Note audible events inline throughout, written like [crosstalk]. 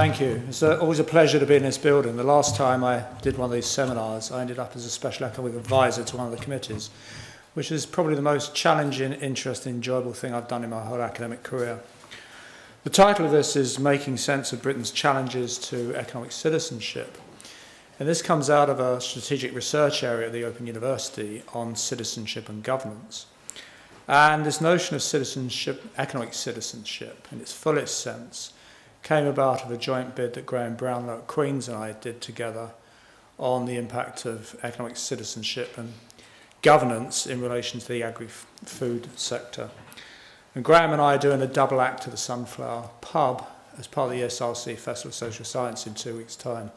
Thank you. It's always a pleasure to be in this building. The last time I did one of these seminars, I ended up as a special economic advisor to one of the committees, which is probably the most challenging, interesting, enjoyable thing I've done in my whole academic career. The title of this is Making Sense of Brexit's Challenges to Economic Citizenship. And this comes out of a strategic research area at the Open University on citizenship and governance. And this notion of citizenship, economic citizenship, in its fullest sense, came about of a joint bid that Graham Brownlow at Queen's and I did together on the impact of economic citizenship and governance in relation to the agri-food sector. And Graham and I are doing a double act to the Sunflower Pub as part of the SRC Festival of Social Science in two weeks' time.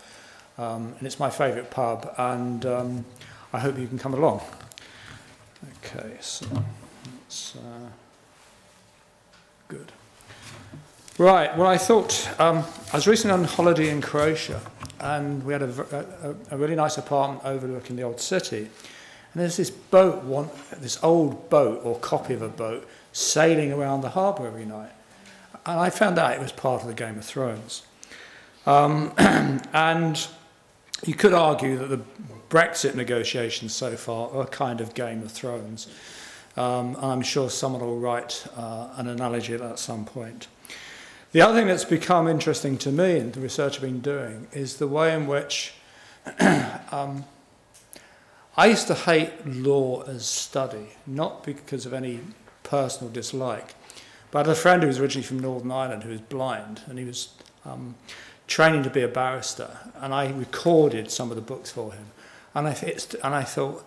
Um, and it's my favourite pub, and um, I hope you can come along. Okay, so that's uh, good. Right, well, I thought um, I was recently on holiday in Croatia, and we had a, a, a really nice apartment overlooking the old city. And there's this boat, one, this old boat or copy of a boat, sailing around the harbour every night. And I found out it was part of the Game of Thrones. Um, [clears throat] and you could argue that the Brexit negotiations so far are a kind of Game of Thrones. Um, and I'm sure someone will write uh, an analogy at some point. The other thing that's become interesting to me in the research I've been doing is the way in which [clears throat] um, I used to hate law as study, not because of any personal dislike, but I had a friend who was originally from Northern Ireland who was blind and he was um, training to be a barrister. And I recorded some of the books for him. And I, and I thought,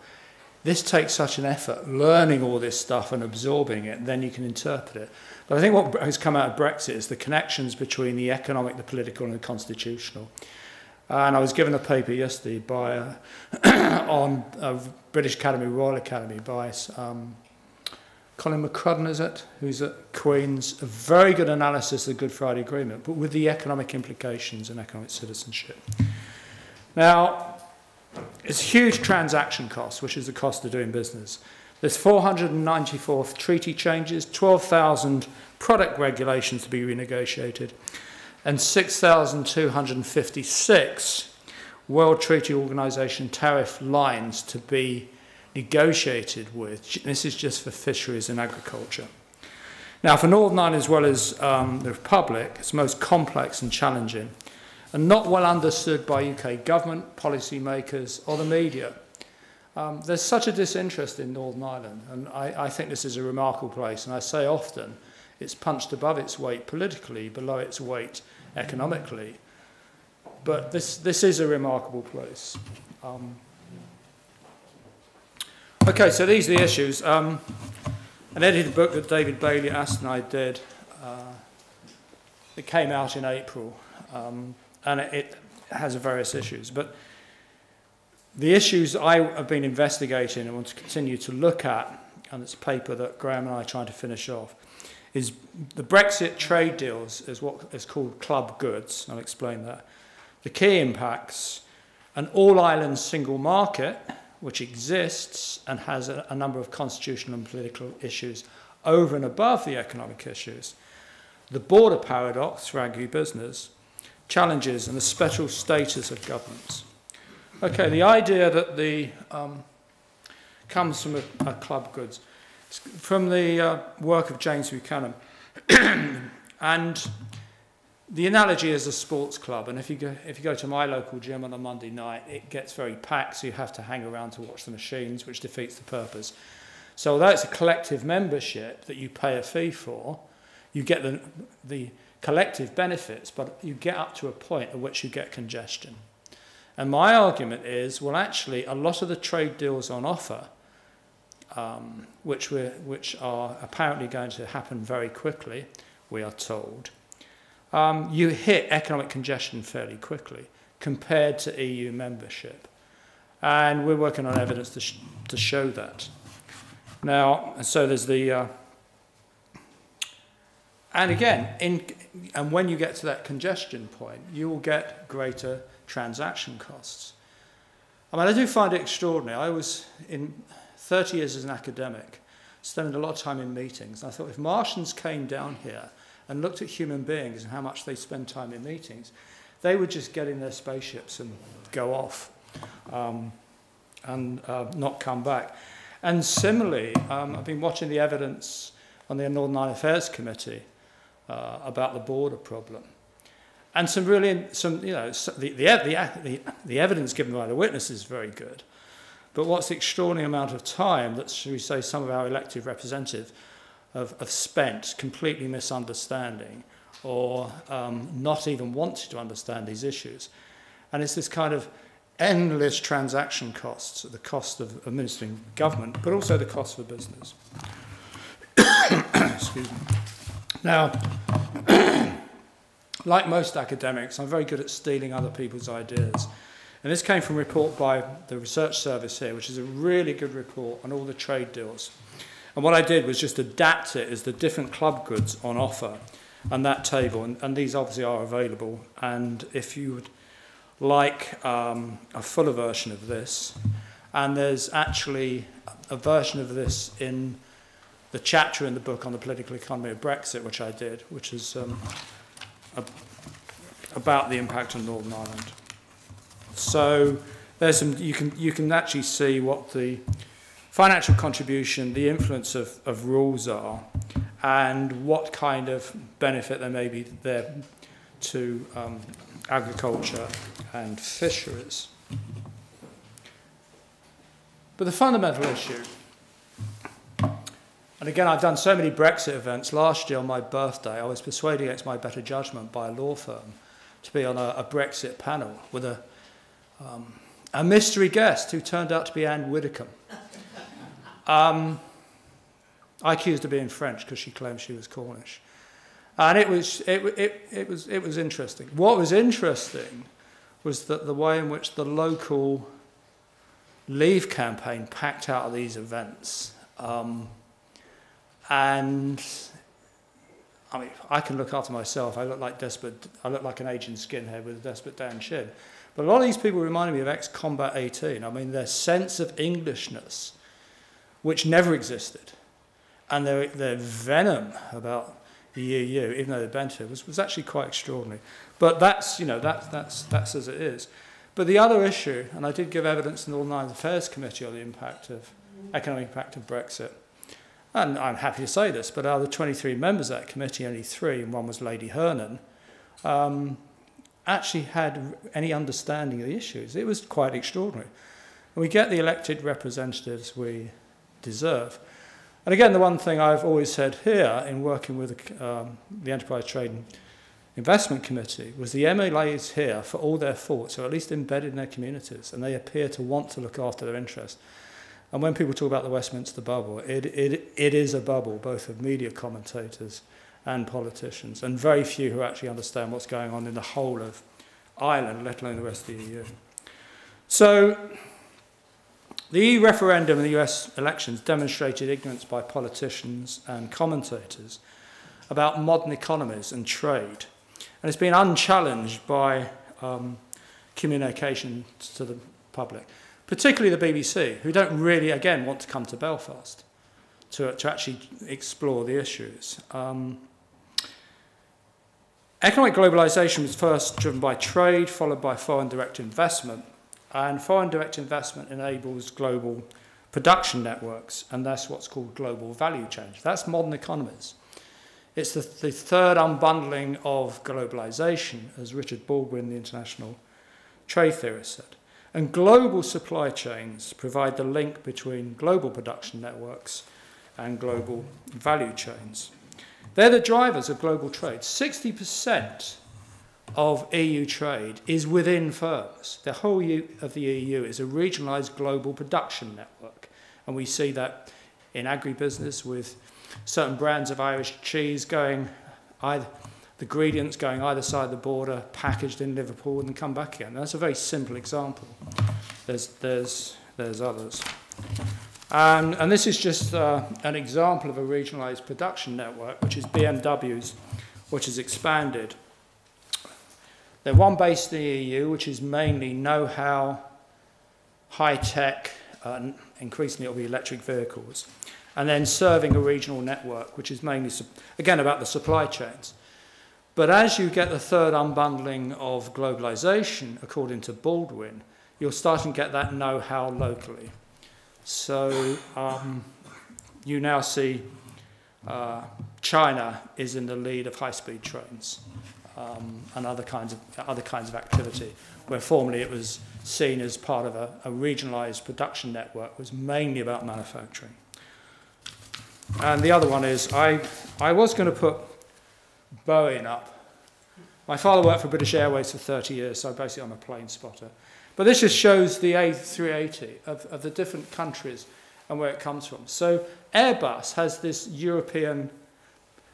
This takes such an effort, learning all this stuff and absorbing it, then you can interpret it. But I think what has come out of Brexit is the connections between the economic, the political, and the constitutional. And I was given a paper yesterday by uh, [coughs] on a British Academy, Royal Academy, by um, Colin McCrudden, is it? Who's at Queen's. A very good analysis of the Good Friday Agreement, but with the economic implications and economic citizenship. Now, It's huge transaction costs, which is the cost of doing business. There's 494 treaty changes, 12,000 product regulations to be renegotiated, and 6,256 World Treaty Organization tariff lines to be negotiated with. This is just for fisheries and agriculture. Now, for Northern Ireland as well as um, the Republic, it's most complex and challenging. And not well understood by UK government, policymakers, or the media. Um, there's such a disinterest in Northern Ireland, and I, I think this is a remarkable place, and I say often it's punched above its weight politically, below its weight economically. But this, this is a remarkable place. Um, okay, so these are the issues. Um, an edited book that David Bailey Aston and I did, uh, it came out in April. Um, and it has various issues. But the issues I have been investigating and want to continue to look at, and it's a paper that Graham and I are trying to finish off, is the Brexit trade deals is what is called club goods. I'll explain that. The key impacts, an all-island single market, which exists and has a, a number of constitutional and political issues over and above the economic issues. The border paradox for agribusiness, challenges and the special status of governments. Okay, the idea that the um, comes from a, a club goods, it's from the uh, work of James Buchanan, [clears throat] and the analogy is a sports club. And if you go if you go to my local gym on a Monday night, it gets very packed, so you have to hang around to watch the machines, which defeats the purpose. So although it's a collective membership that you pay a fee for, you get the the collective benefits, but you get up to a point at which you get congestion. And my argument is, well, actually, a lot of the trade deals on offer, um, which, we're, which are apparently going to happen very quickly, we are told, um, you hit economic congestion fairly quickly compared to EU membership. And we're working on evidence to, sh to show that. Now, so there's the uh, and again, in, and when you get to that congestion point, you will get greater transaction costs. I mean, I do find it extraordinary. I was in 30 years as an academic, spending a lot of time in meetings. I thought if Martians came down here and looked at human beings and how much they spend time in meetings, they would just get in their spaceships and go off um, and uh, not come back. And similarly, um, I've been watching the evidence on the Northern Ireland Affairs Committee uh, about the border problem. And some really, some, you know, the, the, the, the evidence given by the witness is very good. But what's the extraordinary amount of time that, should we say, some of our elected representatives have, have spent completely misunderstanding or um, not even wanting to understand these issues. And it's this kind of endless transaction costs, the cost of administering government, but also the cost for business. [coughs] Excuse me. Now, [clears throat] like most academics, I'm very good at stealing other people's ideas. And this came from a report by the research service here, which is a really good report on all the trade deals. And what I did was just adapt it as the different club goods on offer and that table. And, and these obviously are available. And if you would like um, a fuller version of this, and there's actually a version of this in the chapter in the book on the political economy of Brexit, which I did, which is um, a, about the impact on Northern Ireland. So there's some you can you can actually see what the financial contribution, the influence of, of rules are, and what kind of benefit there may be there to um, agriculture and fisheries. But the fundamental issue and again, I've done so many Brexit events. Last year on my birthday, I was persuaded against my better judgment by a law firm to be on a, a Brexit panel with a, um, a mystery guest who turned out to be Anne Widdecombe. [laughs] Um, I accused her of being French because she claimed she was Cornish. And it was, it, it, it, was, it was interesting. What was interesting was that the way in which the local Leave campaign packed out of these events. Um, And I mean, I can look after myself. I look like desperate. I look like an aging skinhead with a desperate down chin. But a lot of these people reminded me of ex-combat 18. I mean, their sense of Englishness, which never existed, and their their venom about the EU, even though they bent it, was was actually quite extraordinary. But that's you know that's that's that's as it is. But the other issue, and I did give evidence in the All Nine Affairs Committee on the impact of economic impact of Brexit. And I'm happy to say this, but out of the 23 members of that committee, only three, and one was Lady Hermon, um, actually had any understanding of the issues. It was quite extraordinary. And we get the elected representatives we deserve. And again, the one thing I've always said here in working with um, the Enterprise Trade Investment Committee was the MLAs here, for all their faults, are at least embedded in their communities, and they appear to want to look after their interests. And when people talk about the Westminster bubble, it, it, it is a bubble, both of media commentators and politicians, and very few who actually understand what's going on in the whole of Ireland, let alone the rest of the EU. So the EU referendum and the US elections demonstrated ignorance by politicians and commentators about modern economies and trade. And it's been unchallenged by um, communication to the public. Particularly the BBC, who don't really, again, want to come to Belfast to, to actually explore the issues. Um, economic globalisation was first driven by trade, followed by foreign direct investment. And foreign direct investment enables global production networks, and that's what's called global value chains. That's modern economies. It's the, the third unbundling of globalization, as Richard Baldwin, the international trade theorist, said. And global supply chains provide the link between global production networks and global value chains. They're the drivers of global trade. 60% of EU trade is within firms. The whole of the EU is a regionalised global production network. And we see that in agribusiness with certain brands of Irish cheese going either the ingredients going either side of the border, packaged in Liverpool, and then come back again. That's a very simple example. There's, there's, there's others. Um, and this is just uh, an example of a regionalized production network, which is BMW's, which has expanded. They're one based in the EU, which is mainly know-how, high-tech, increasingly it'll be electric vehicles, and then serving a regional network, which is mainly, again, about the supply chains. But as you get the third unbundling of globalization, according to Baldwin, you're starting to get that know-how locally. So um, you now see uh, China is in the lead of high-speed trains um, and other kinds of other kinds of activity, where formerly it was seen as part of a, a regionalized production network, it was mainly about manufacturing. And the other one is I I was going to put Boeing up. My father worked for British Airways for 30 years, so basically I'm a plane spotter. But this just shows the A380 of, of the different countries and where it comes from. So Airbus has this European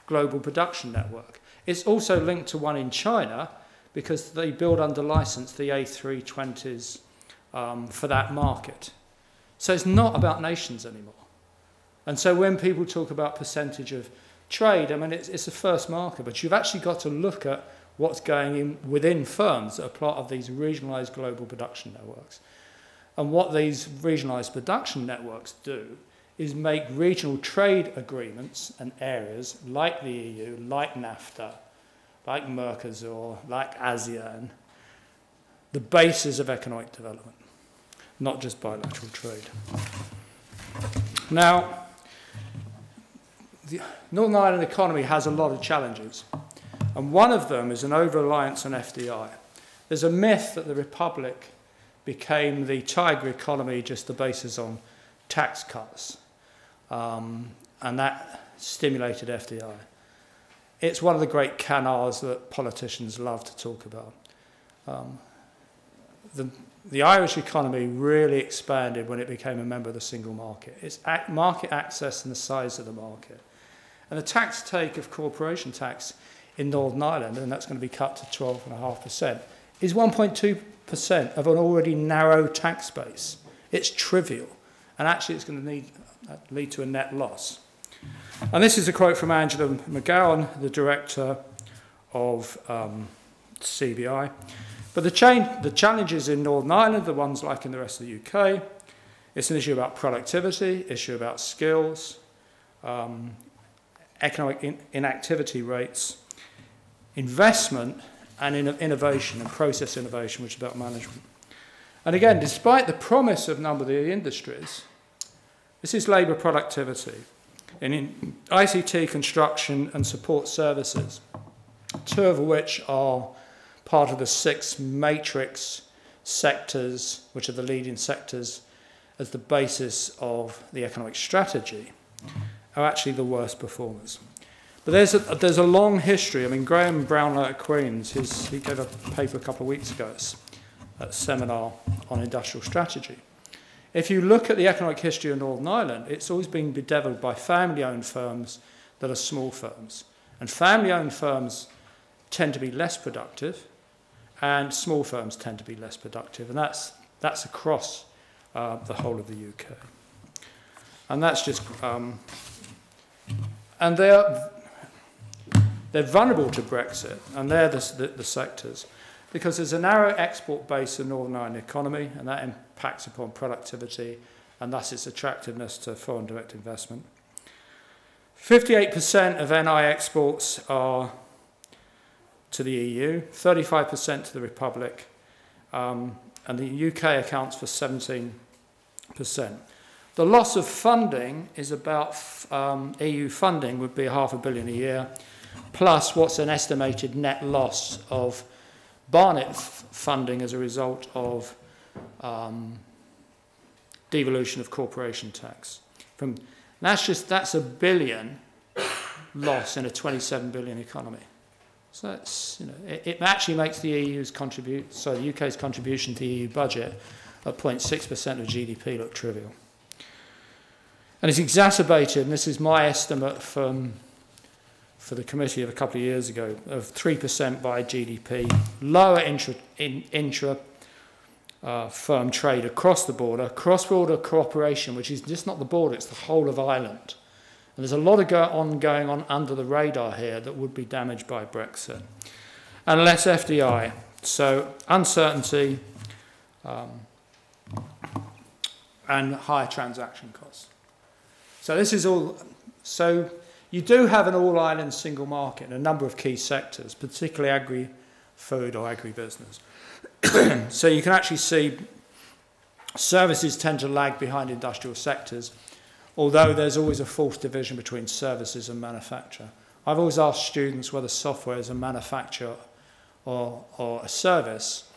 global production network. It's also linked to one in China because they build under license the A320s um, for that market. So it's not about nations anymore. And so when people talk about percentage of trade, I mean, it's, it's a first marker, but you've actually got to look at what's going in within firms that are part of these regionalized global production networks. And what these regionalized production networks do is make regional trade agreements and areas like the EU, like NAFTA, like Mercosur, like ASEAN, the basis of economic development, not just bilateral trade. Now, the Northern Ireland economy has a lot of challenges, and one of them is an over-reliance on FDI. There's a myth that the Republic became the tiger economy just the basis on tax cuts. Um, and that stimulated FDI. It's one of the great canards that politicians love to talk about. Um, the, the Irish economy really expanded when it became a member of the single market. Its market access and the size of the market. And the tax take of corporation tax in Northern Ireland, and that's going to be cut to 12.5%, is 1.2% of an already narrow tax base. It's trivial, and actually it's going to need, uh, lead to a net loss. And this is a quote from Angela McGowan, the director of um, CBI. But the, change, the challenges in Northern Ireland, the ones like in the rest of the UK, it's an issue about productivity, issue about skills, um, economic in inactivity rates, investment, and in innovation and process innovation, which is about management. And again, despite the promise of a number of the industries, this is labour productivity. And in ICT, construction and support services, two of which are part of the six matrix sectors, which are the leading sectors as the basis of the economic strategy, are actually the worst performers. But there's a, there's a long history. I mean, Graham Brownlow at Queen's, his, he gave a paper a couple of weeks ago at a seminar on industrial strategy. If you look at the economic history of Northern Ireland, it's always been bedeviled by family-owned firms that are small firms. And family-owned firms tend to be less productive, and small firms tend to be less productive. And that's, that's across uh, the whole of the UK. And that's just... Um, and they're, they're vulnerable to Brexit, and they're the, the, the sectors because there's a narrow export base in Northern Ireland economy, and that impacts upon productivity and thus its attractiveness to foreign direct investment. 58% of NI exports are to the EU, 35% to the Republic, um, and the UK accounts for 17%. The loss of funding is about um, EU funding would be half a billion a year, plus what's an estimated net loss of Barnett funding as a result of um, devolution of corporation tax. From, that's just that's a billion loss in a 27 billion economy. So that's, you know, it, it actually makes the EU's contribute, so the UK's contribution to the EU budget at 0.6% of GDP look trivial. And it's exacerbated, and this is my estimate from for the committee of a couple of years ago of 3% by GDP, lower intra, in, intra uh, firm trade across the border, cross-border cooperation, which is just not the border, it's the whole of Ireland. And there's a lot of go on going on under the radar here that would be damaged by Brexit. And less FDI. So uncertainty um, and higher transaction costs. So this is all, so you do have an all-island single market in a number of key sectors, particularly agri-food or agribusiness. [clears throat] so you can actually see services tend to lag behind industrial sectors, although there's always a false division between services and manufacture. I've always asked students whether software is a manufacture or, or a service,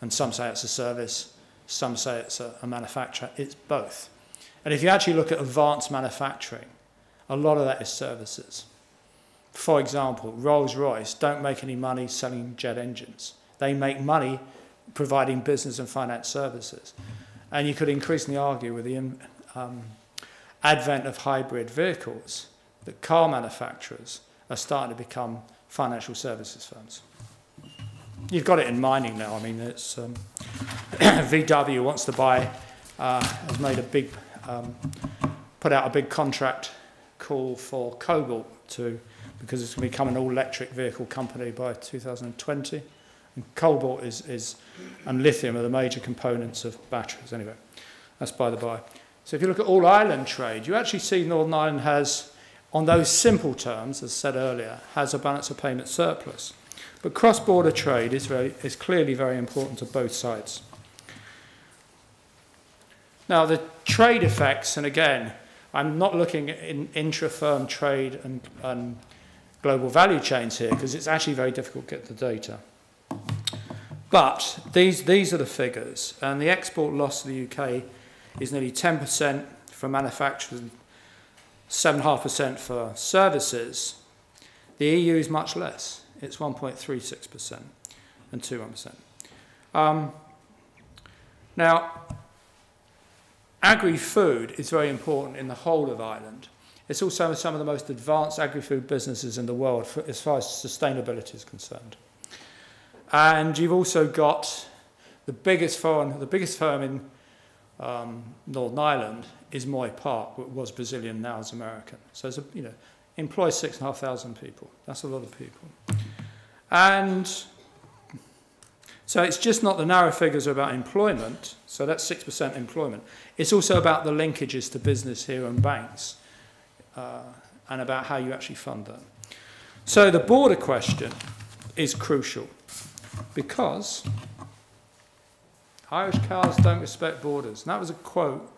and some say it's a service, some say it's a, a manufacturer. It's both. And if you actually look at advanced manufacturing, a lot of that is services. For example, Rolls-Royce don't make any money selling jet engines. They make money providing business and finance services. And you could increasingly argue with the um, advent of hybrid vehicles that car manufacturers are starting to become financial services firms. You've got it in mining now. I mean, it's um, [clears throat] VW wants to buy, uh, has made a big, um, put out a big contract call for Cobalt to, because it's going to become an all-electric vehicle company by 2020. And cobalt is, is, and lithium are the major components of batteries. Anyway, that's by the by. So if you look at all island trade, you actually see Northern Ireland has, on those simple terms, as said earlier, has a balance of payment surplus. But cross-border trade is, very, is clearly very important to both sides. Now, the trade effects, and again, I'm not looking at in intra-firm trade and, and global value chains here because it's actually very difficult to get the data. But these, these are the figures, and the export loss to the UK is nearly 10% for manufacturers, 7.5% for services. The EU is much less it's 1.36% and 2%. Um, now, Agri-food is very important in the whole of Ireland. It's also some of the most advanced agri-food businesses in the world for, as far as sustainability is concerned. And you've also got the biggest foreign, the biggest firm in um, Northern Ireland is Moy Park, which was Brazilian, now is American. So it's a, you know, employs six and a half thousand people. That's a lot of people. And So it's just not the narrow figures about employment, so that's 6% employment. It's also about the linkages to business here and banks uh, and about how you actually fund them. So the border question is crucial because Irish cows don't respect borders. And that was a quote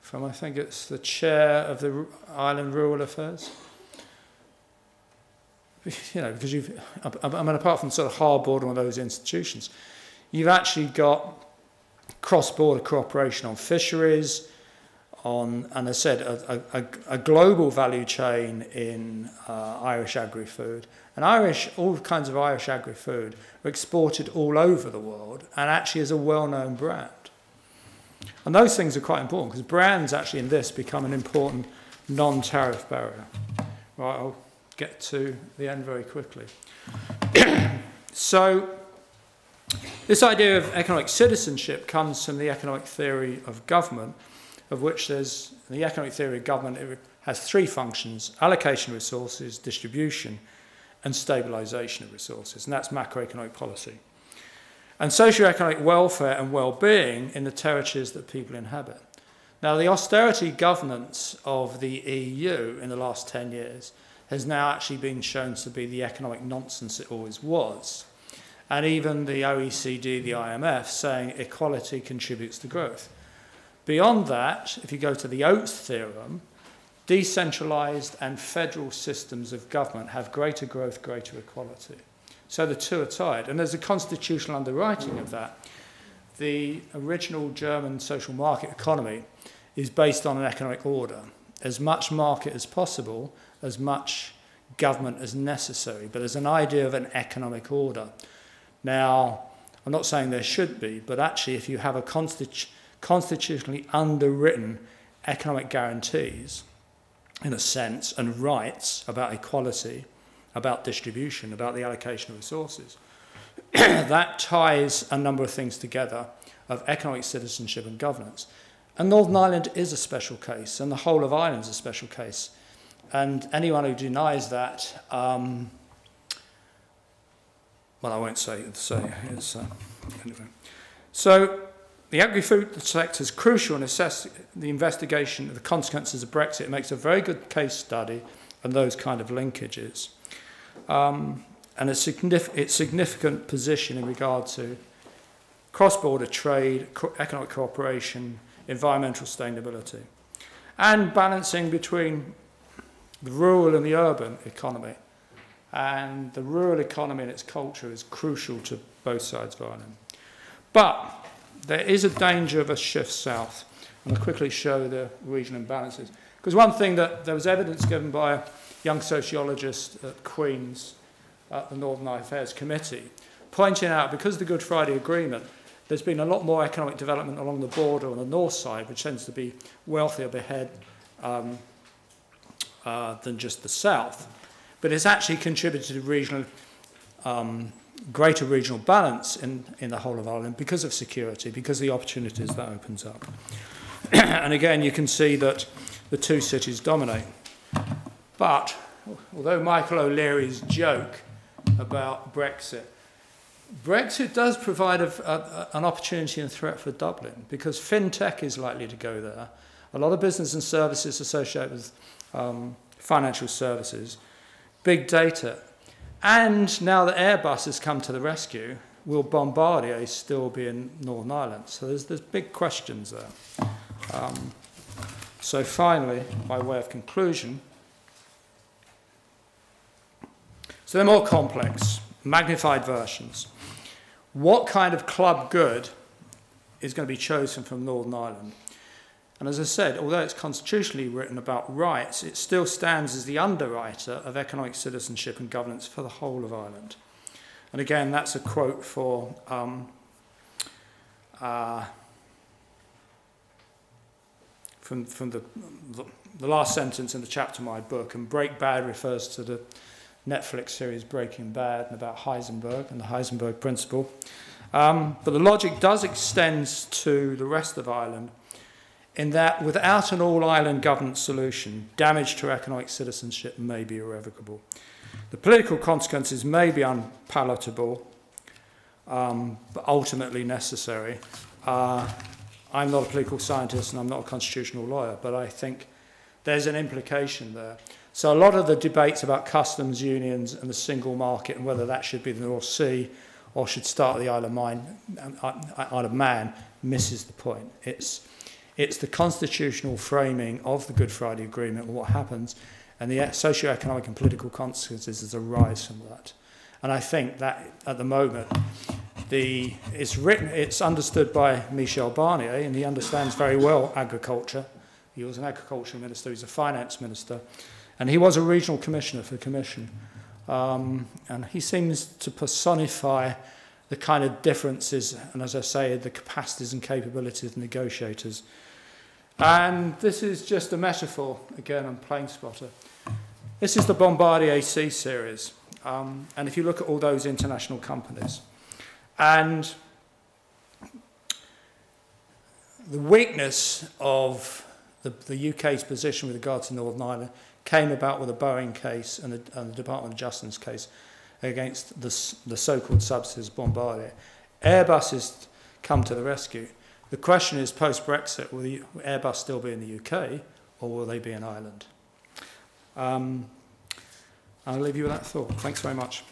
from, I think it's the chair of the Island Rural Affairs. [laughs] you know, because you've, I mean, apart from sort of hard border on those institutions, you've actually got cross-border cooperation on fisheries, on, and I said, a, a, a global value chain in uh, Irish agri-food. And Irish, all kinds of Irish agri-food are exported all over the world and actually is a well-known brand. And those things are quite important because brands actually in this become an important non-tariff barrier. Right, I'll get to the end very quickly. [clears throat] so, this idea of economic citizenship comes from the economic theory of government, of which there's the economic theory of government it has three functions allocation of resources, distribution, and stabilization of resources, and that's macroeconomic policy. And socioeconomic welfare and well being in the territories that people inhabit. Now, the austerity governance of the EU in the last 10 years has now actually been shown to be the economic nonsense it always was. And even the OECD, the IMF, saying equality contributes to growth. Beyond that, if you go to the Oates theorem, decentralized and federal systems of government have greater growth, greater equality. So the two are tied. And there's a constitutional underwriting of that. The original German social market economy is based on an economic order. As much market as possible, as much government as necessary, but there's an idea of an economic order. Now, I'm not saying there should be, but actually, if you have a constitu constitutionally underwritten economic guarantees, in a sense, and rights about equality, about distribution, about the allocation of resources, [clears throat] that ties a number of things together of economic citizenship and governance. And Northern Ireland is a special case, and the whole of Ireland is a special case. And anyone who denies that, um, well, I won't say, say uh, anyway. So the agri-food sector is crucial in assessing the investigation of the consequences of Brexit. It makes a very good case study and those kind of linkages. Um, and signif its significant position in regard to cross-border trade, co economic cooperation, environmental sustainability, and balancing between the rural and the urban economy. And the rural economy and its culture is crucial to both sides of Ireland. But there is a danger of a shift south. And I'll quickly show the regional imbalances. Because one thing that there was evidence given by a young sociologist at Queen's at the Northern Affairs Committee, pointing out because of the Good Friday Agreement, there's been a lot more economic development along the border on the north side, which tends to be wealthier, behead, um, than just the south. But it's actually contributed to regional, um, greater regional balance in, in the whole of Ireland because of security, because of the opportunities that opens up. [clears throat] and again, you can see that the two cities dominate. But although Michael O'Leary's joke about Brexit, Brexit does provide a, a, an opportunity and threat for Dublin because fintech is likely to go there. A lot of business and services associated with um, financial services, big data. And now that Airbus has come to the rescue, will Bombardier still be in Northern Ireland? So there's, there's big questions there. Um, so finally, by way of conclusion, so they're more complex, magnified versions. What kind of club good is going to be chosen from Northern Ireland? And as I said, although it's constitutionally written about rights, it still stands as the underwriter of economic citizenship and governance for the whole of Ireland. And again, that's a quote for um, uh, from, from the, the, the last sentence in the chapter of my book. And Break Bad refers to the Netflix series Breaking Bad and about Heisenberg and the Heisenberg principle. Um, but the logic does extend to the rest of Ireland in that without an all-island governance solution, damage to economic citizenship may be irrevocable. The political consequences may be unpalatable, um, but ultimately necessary. Uh, I'm not a political scientist and I'm not a constitutional lawyer, but I think there's an implication there. So a lot of the debates about customs unions and the single market and whether that should be the North Sea or should start the Isle of, Man, Isle of Man misses the point. It's it's the constitutional framing of the Good Friday Agreement and what happens and the socio-economic and political consequences that arise from that. And I think that at the moment, the, it's written, it's understood by Michel Barnier, and he understands very well agriculture. He was an agriculture minister, he's a finance minister, and he was a regional commissioner for the commission. Um, and he seems to personify the kind of differences, and as I say, the capacities and capabilities of negotiators And this is just a metaphor, again, I'm Plane Spotter. This is the Bombardier C series. Um, and if you look at all those international companies, and the weakness of the, the UK's position with regard to Northern Ireland came about with the Boeing case and the, and the Department of Justice case against the, the so-called subsidies Bombardier. Airbus has come to the rescue. The question is post Brexit, will, the, Airbus still be in the UK or will they be in Ireland? Um, I'll leave you with that thought. Thanks very much.